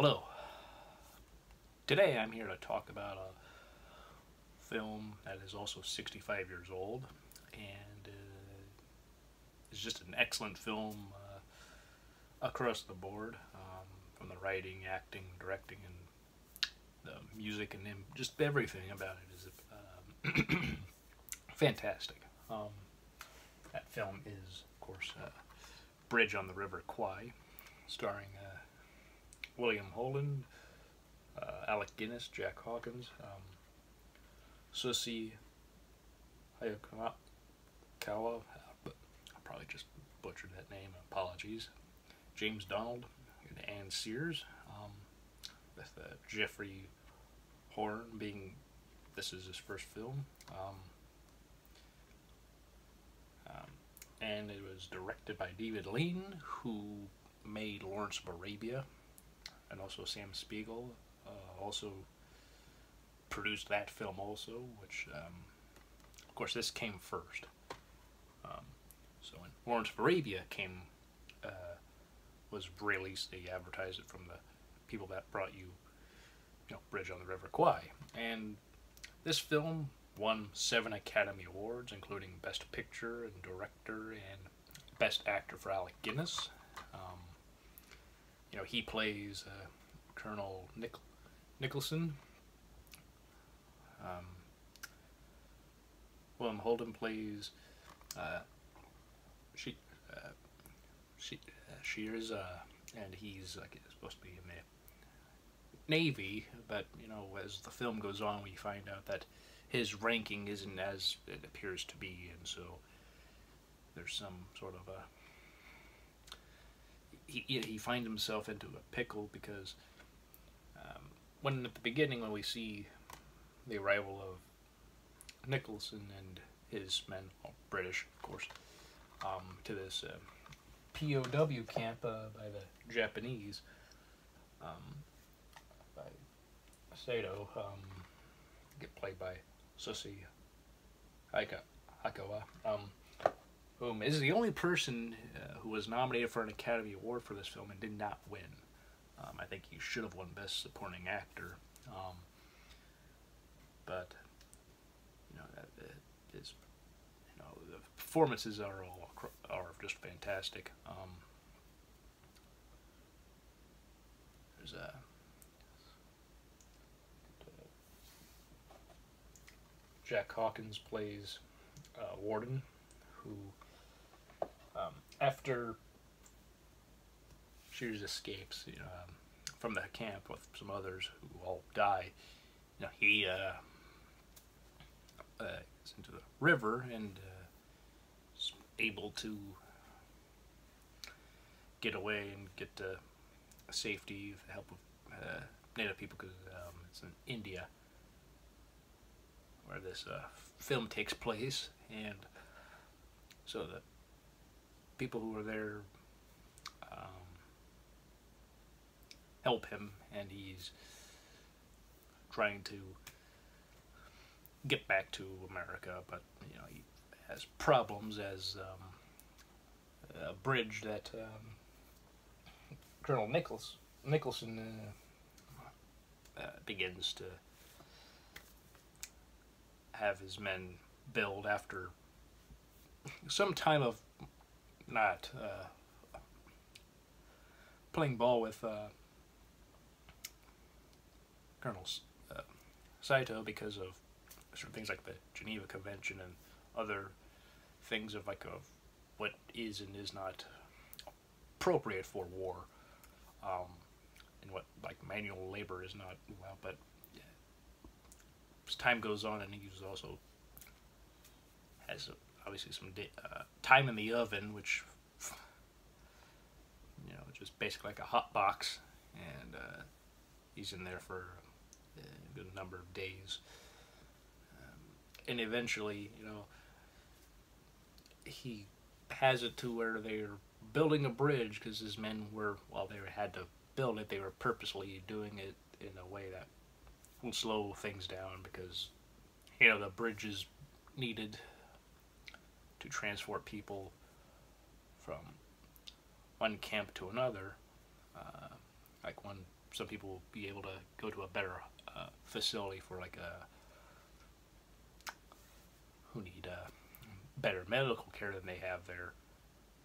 Hello. Today I'm here to talk about a film that is also 65 years old and uh, is just an excellent film uh, across the board um, from the writing, acting, directing, and the music and just everything about it is um, fantastic. Um, that film is, of course, uh, Bridge on the River Kwai, starring uh, William Holden, uh, Alec Guinness, Jack Hawkins, um, Susie Hayakawa, I probably just butchered that name, apologies. James Donald and Ann Sears, um, with uh, Geoffrey Horne being, this is his first film. Um, um, and it was directed by David Lean, who made Lawrence of Arabia, and also Sam Spiegel uh, also produced that film also, which um, of course this came first. Um, so when Lawrence of Arabia came uh, was released, they advertised it from the people that brought you, you know, Bridge on the River Kwai, and this film won seven Academy Awards, including Best Picture and Director and Best Actor for Alec Guinness. You know, he plays uh, Colonel Nick Nicholson. Um, William Holden plays uh, she uh, she uh, Shears, and he's like supposed to be in the Navy, but you know, as the film goes on, we find out that his ranking isn't as it appears to be, and so there's some sort of a he, he finds himself into a pickle because um, when at the beginning when we see the arrival of Nicholson and his men, well, British of course, um, to this uh, POW camp uh, by the Japanese, um, by Saito, um, get played by Susie Haka, Hakawa. Whom is the only person uh, who was nominated for an Academy Award for this film and did not win. Um, I think he should have won Best Supporting Actor. Um, but, you know, that, that is, you know, the performances are all are just fantastic. Um, there's a Jack Hawkins plays uh, Warden, who after Shears escapes, you know, um, from the camp with some others who all die, you know, he uh, uh, gets into the river and uh, is able to get away and get to safety with the help of uh, native people because um, it's in India where this uh, film takes place. And so the people who are there um, help him, and he's trying to get back to America, but you know he has problems as um, a bridge that um, Colonel Nichols Nicholson uh, uh, begins to have his men build after some time of not uh, playing ball with uh, Colonel uh, Saito because of certain things like the Geneva Convention and other things of like of what is and is not appropriate for war, um, and what like manual labor is not well. But as time goes on, and he's also has obviously some uh, time in the oven, which you know, just basically like a hot box, and uh, he's in there for a good number of days, um, and eventually, you know, he has it to where they're building a bridge because his men were, while they had to build it, they were purposely doing it in a way that will slow things down because you know the bridge is needed to transport people from one camp to another. Uh, like one some people will be able to go to a better uh, facility for like a who need uh, better medical care than they have there.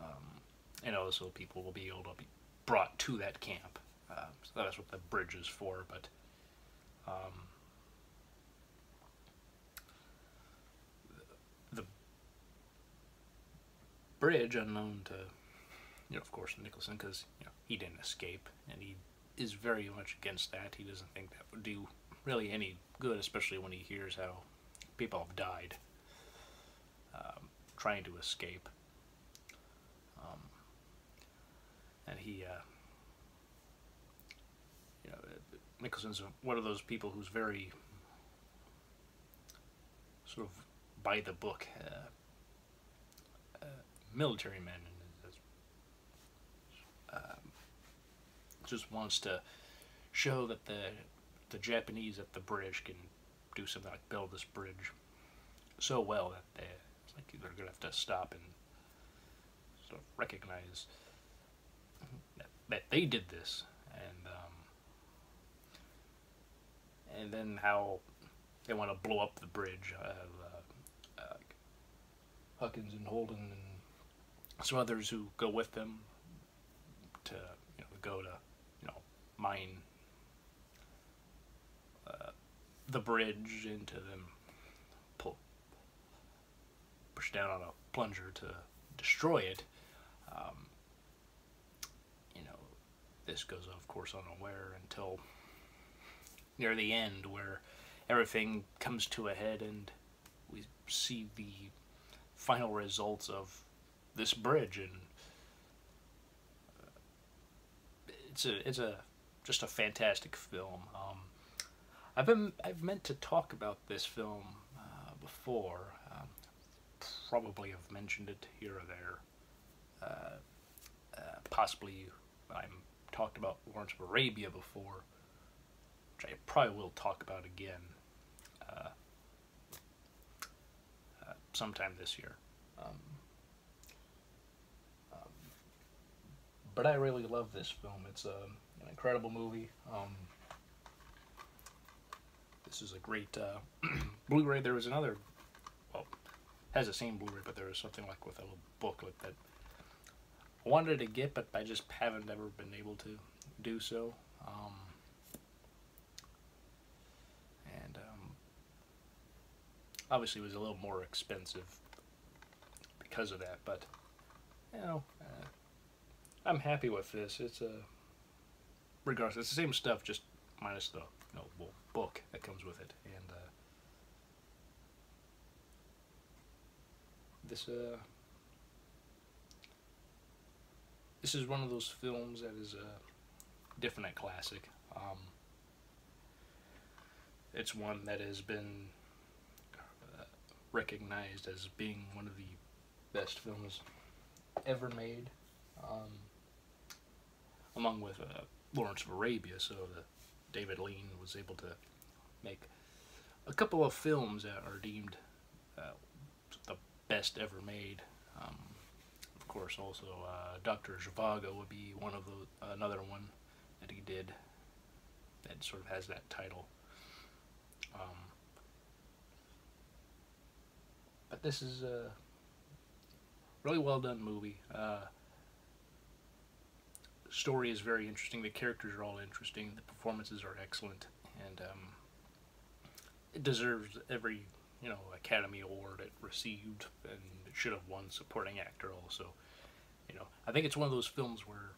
Um, and also people will be able to be brought to that camp. Uh, so that's what the bridge is for. But um, the bridge, unknown to you know, of course, Nicholson, because you know he didn't escape, and he is very much against that. He doesn't think that would do really any good, especially when he hears how people have died um, trying to escape. Um, and he, uh, you know, Nicholson's one of those people who's very sort of by the book uh, uh, military man um, just wants to show that the the Japanese at the bridge can do something like build this bridge so well that they it's like they're gonna have to stop and sort of recognize that, that they did this and um, and then how they want to blow up the bridge. Uh, uh, Hawkins and Holden and some others who go with them to you know go to you know mine uh, the bridge into them pull push down on a plunger to destroy it. Um, you know, this goes of course unaware until near the end where everything comes to a head and we see the final results of this bridge and it's a it's a just a fantastic film. Um, I've been I've meant to talk about this film uh, before. Um, probably have mentioned it here or there. Uh, uh, possibly I'm talked about Lawrence of Arabia before, which I probably will talk about again uh, uh, sometime this year. Um, but I really love this film. It's a, an incredible movie. Um, this is a great uh, Blu-ray. There was another, well, has the same Blu-ray, but there was something like with a little booklet that I wanted to get, but I just haven't ever been able to do so. Um, and um, obviously, it was a little more expensive because of that, but you know. Uh, I'm happy with this. It's a regardless, it's the same stuff, just minus the you know, book that comes with it, and uh, this uh, this is one of those films that is a definite classic. Um, it's one that has been uh, recognized as being one of the best films ever made. Um, among with uh, Lawrence of Arabia, so the David Lean was able to make a couple of films that are deemed uh, the best ever made. Um, of course, also uh, Doctor Zhivago would be one of the another one that he did that sort of has that title. Um, but this is a really well done movie. Uh, story is very interesting. The characters are all interesting. The performances are excellent, and um, it deserves every you know Academy Award it received, and it should have won Supporting Actor also. You know, I think it's one of those films where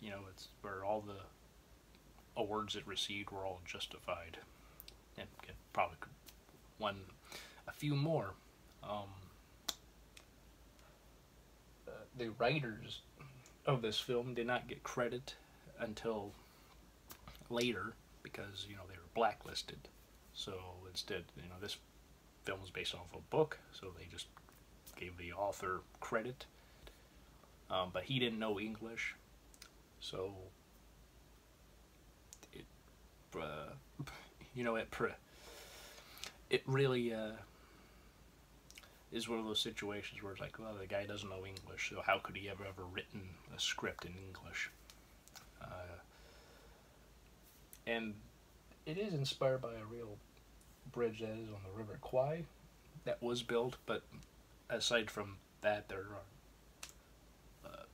you know it's where all the awards it received were all justified, and it probably could won a few more. Um, uh, the writers of this film did not get credit until later because you know they were blacklisted. So instead, you know, this film is based off a book, so they just gave the author credit. Um, but he didn't know English, so it, uh, you know, it it really uh, is one of those situations where it's like, well, the guy doesn't know English, so how could he have ever written a script in English? Uh, and it is inspired by a real bridge that is on the River Kwai that was built, but aside from that, there are uh,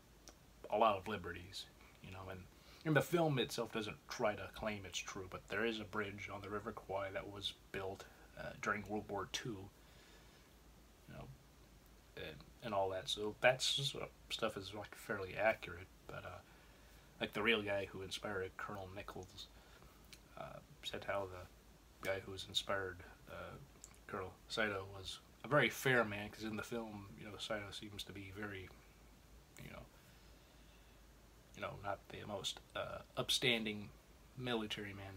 a lot of liberties, you know, and, and the film itself doesn't try to claim it's true, but there is a bridge on the River Kwai that was built uh, during World War II, and, all that. So that stuff is like fairly accurate, but uh, like the real guy who inspired Colonel Nichols uh, said how the guy who was inspired uh, Colonel Saito was a very fair man because in the film, you know, Saito seems to be very, you know, you know, not the most uh, upstanding military man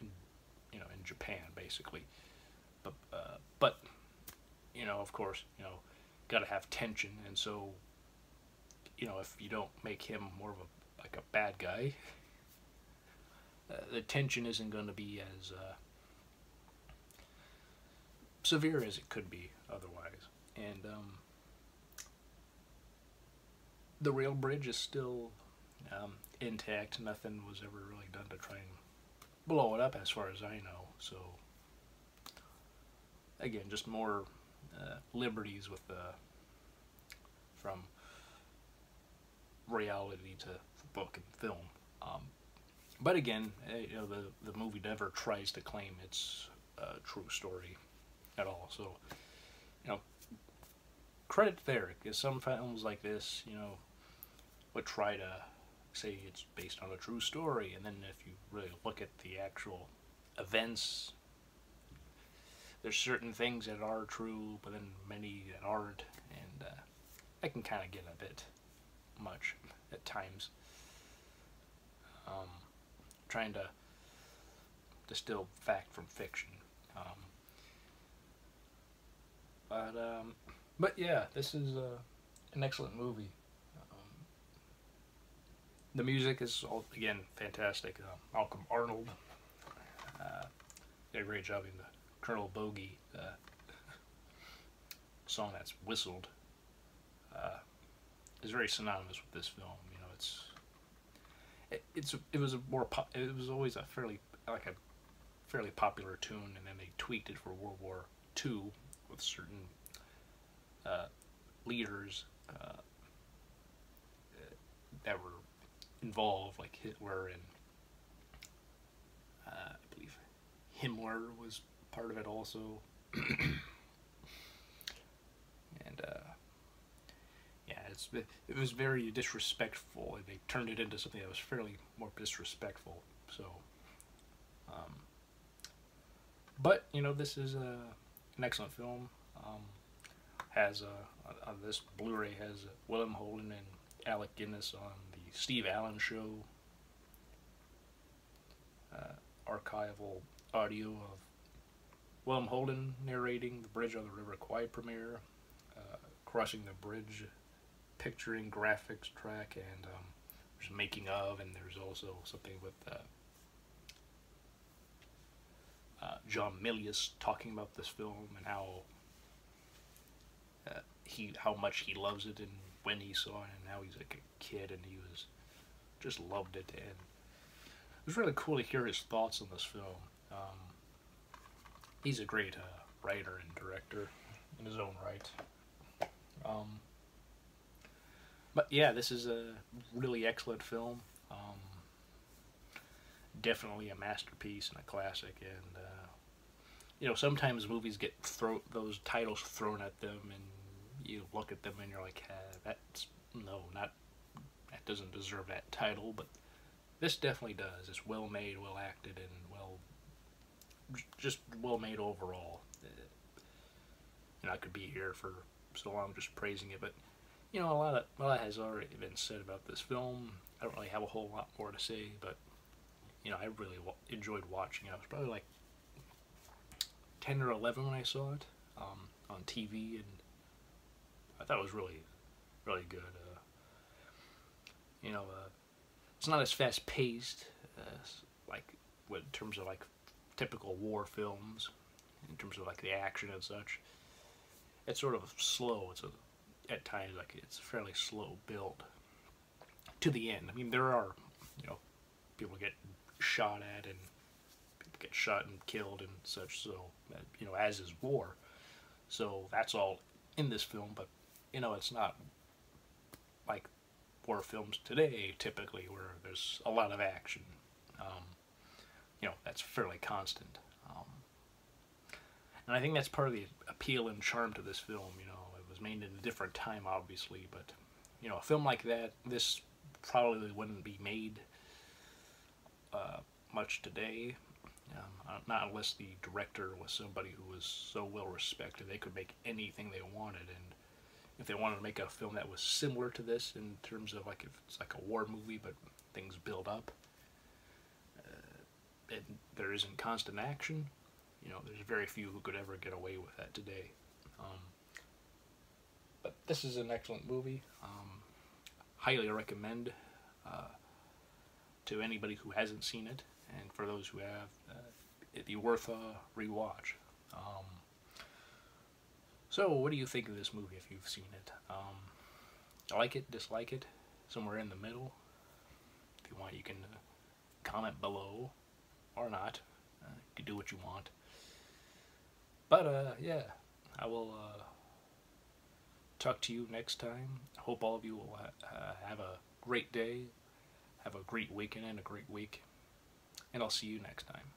in, you know, in Japan, basically. But, uh, but, you know, of course, you know, got to have tension, and so, you know, if you don't make him more of a like a bad guy, uh, the tension isn't going to be as uh, severe as it could be otherwise. And um, the rail bridge is still um, intact. Nothing was ever really done to try and blow it up, as far as I know. So again, just more uh, liberties with the from reality to book and film. Um, but again, eh, you know, the the movie never tries to claim it's a true story at all. So, you know, credit there, because some films like this, you know, would try to say it's based on a true story, and then if you really look at the actual events, there's certain things that are true, but then many that aren't, and uh, can kind of get a bit much at times. Um, trying to distill fact from fiction. Um, but um, but yeah, this is uh, an excellent movie. Um, the music is all, again fantastic. Uh, Malcolm Arnold uh, did a great job in the Colonel Bogey uh, song that's whistled. Uh, is very synonymous with this film. You know, it's it, it's it was a more it was always a fairly like a fairly popular tune, and then they tweaked it for World War II with certain uh, leaders uh, that were involved, like Hitler and uh, I believe Himmler was part of it also. and uh, yeah, it's it was very disrespectful, and they turned it into something that was fairly more disrespectful. So, um, but you know, this is a an excellent film. Um, has a, on this Blu-ray has William Holden and Alec Guinness on the Steve Allen Show. Uh, archival audio of William Holden narrating the Bridge on the River Kwai premiere, uh, Crossing the Bridge, picturing graphics track, and um, there's making of, and there's also something with uh, uh, John Milius talking about this film and how uh, he how much he loves it and when he saw it and how he's like a kid and he was just loved it and it was really cool to hear his thoughts on this film. Um, he's a great uh, writer and director in his own right. Um, but yeah, this is a really excellent film. Um, definitely a masterpiece and a classic. And uh, you know, sometimes movies get throw those titles thrown at them, and you look at them and you're like, ah, that's no, not that doesn't deserve that title, but this definitely does. It's well made, well acted, and well, just well made overall. And I could be here for so long just praising it, but you know, a lot of lot has already been said about this film. I don't really have a whole lot more to say, but you know, I really enjoyed watching it. I was probably like 10 or 11 when I saw it um, on TV, and I thought it was really, really good. Uh, you know, uh, it's not as fast paced as like in terms of like typical war films, in terms of like the action and such. It's sort of slow. It's a, at times like it's a fairly slow build to the end. I mean, there are you know people get shot at and people get shot and killed and such. So uh, you know, as is war. So that's all in this film, but you know, it's not like war films today typically where there's a lot of action. Um, you know, that's fairly constant. Um, and I think that's part of the appeal and charm to this film. You know, it was made in a different time, obviously, but you know, a film like that, this probably wouldn't be made uh, much today. Um, not unless the director was somebody who was so well respected, they could make anything they wanted. And if they wanted to make a film that was similar to this in terms of like if it's like a war movie, but things build up, there isn't constant action, you know, there's very few who could ever get away with that today. Um, but this is an excellent movie. Um, highly recommend uh, to anybody who hasn't seen it, and for those who have, uh, it'd be worth a rewatch. Um, so, what do you think of this movie if you've seen it? Um, like it, dislike it, somewhere in the middle. If you want, you can uh, comment below, or not. Uh, you can do what you want. But, uh, yeah, I will uh, talk to you next time. Hope all of you will ha have a great day, have a great weekend and a great week. And I'll see you next time.